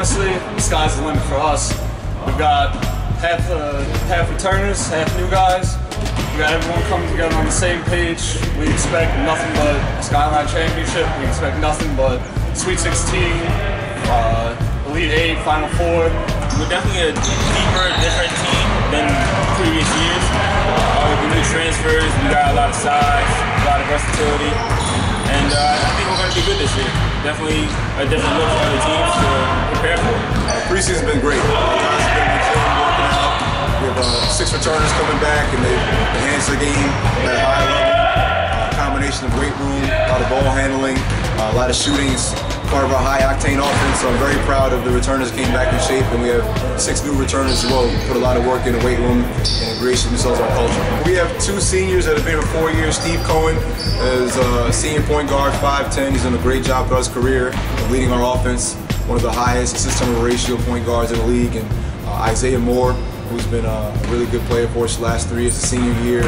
honestly, the sky's the limit for us. We've got half uh, half returners, half new guys. We got everyone coming together on the same page. We expect nothing but a Skyline Championship. We expect nothing but Sweet 16, uh, Elite Eight, Final Four. We're definitely a deeper, different team than previous years. Uh, the new transfers, we got a lot of size, a lot of versatility, Good this year. Definitely a different look for other teams to prepare for. Preseason's been great. Guys have been in working out. We have uh, six returners coming back, and they've enhanced game at a high level. Uh, combination of weight room, a lot of ball handling, uh, a lot of shooting. Part of our high octane offense. So I'm very proud of the returners came back in shape, and we have six new returners as well. We put a lot of work in the weight room and integration themselves our culture. We have two seniors that have been here four years. Steve Cohen is a senior point guard, 5'10". He's done a great job throughout his career of leading our offense. One of the highest assist-turnover ratio point guards in the league, and uh, Isaiah Moore who's been a really good player for us the last three years, the senior year.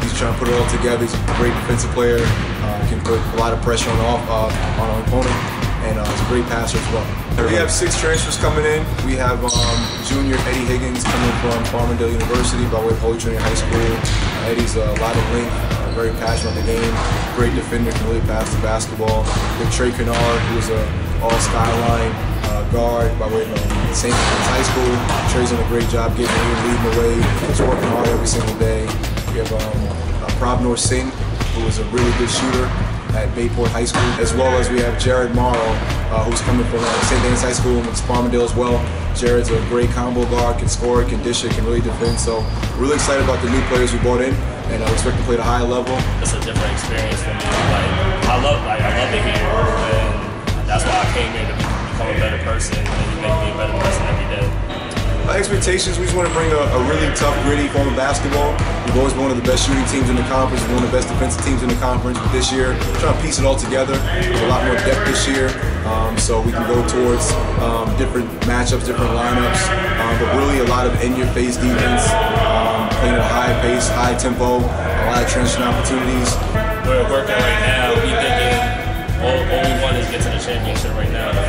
He's trying to put it all together. He's a great defensive player, uh, can put a lot of pressure on, off, uh, on great passer as well. We have six transfers coming in. We have um, junior Eddie Higgins coming from Farmingdale University by way of Holy Trinity High School. Uh, Eddie's a lot of length, uh, very passionate on the game, great defender, can really pass the basketball. We have Trey Kennard, who's a all-skyline uh, guard by way of um, St. John's High School. Trey's done a great job getting here, leading the way. He's working hard every single day. We have um, uh, Pravnor Singh, who is a really good shooter at Bayport High School, as well as we have Jared Morrow, uh, who's coming from uh, St. Denis High School in Farmingdale as well. Jared's a great combo guard, can score, can dish it, can really defend. So really excited about the new players we brought in, and I uh, expect to play at a high level. It's a different experience for me. Like I love, like I love it here, and that's why I came here to become a better person and you make me a better person every day. Uh, expectations, we just want to bring a, a, really tough, gritty form of basketball. We've always been one of the best shooting teams in the conference, one of the best defensive teams in the conference. But this year, trying to piece it all together. There's a lot more depth this year, um, so we can go towards um, different matchups, different lineups. Um, but really, a lot of in-your-face defense, um, playing at a high pace, high tempo, a lot of transition opportunities. We're working right now. We thinking all, all we want is get to the championship right now.